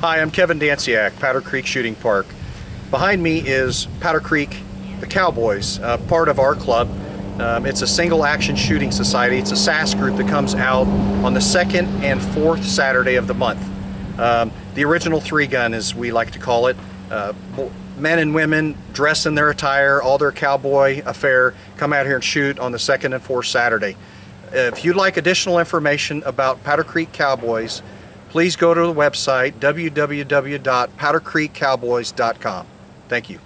Hi, I'm Kevin Danciak, Powder Creek Shooting Park. Behind me is Powder Creek, the Cowboys, uh, part of our club. Um, it's a single action shooting society. It's a SASS group that comes out on the second and fourth Saturday of the month. Um, the original three gun, as we like to call it. Uh, men and women dress in their attire, all their cowboy affair, come out here and shoot on the second and fourth Saturday. If you'd like additional information about Powder Creek Cowboys, please go to the website www.powdercreekcowboys.com. Thank you.